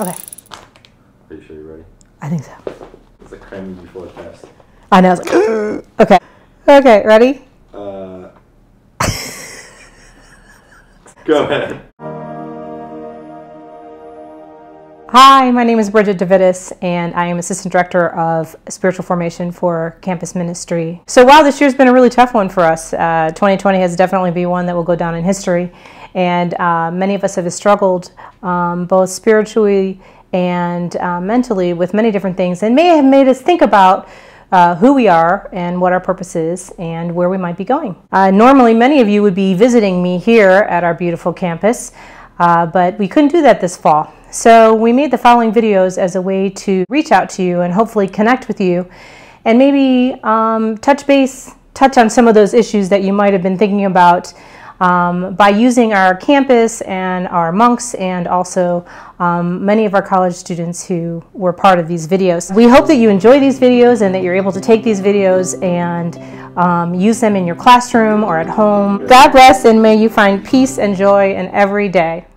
Okay, Are you sure you're ready? I think so. It's like cramming before a test. I know. Like, okay. Okay, ready? Uh, go ahead. Hi, my name is Bridget Davidis, and I am Assistant Director of Spiritual Formation for Campus Ministry. So, while this year's been a really tough one for us, uh, 2020 has definitely been one that will go down in history, and uh, many of us have struggled um, both spiritually and uh, mentally with many different things, and may have made us think about uh, who we are and what our purpose is and where we might be going. Uh, normally, many of you would be visiting me here at our beautiful campus, uh, but we couldn't do that this fall. So we made the following videos as a way to reach out to you and hopefully connect with you and maybe um, touch base, touch on some of those issues that you might have been thinking about um, by using our campus and our monks and also um, many of our college students who were part of these videos. We hope that you enjoy these videos and that you're able to take these videos and um, use them in your classroom or at home. God bless and may you find peace and joy in every day.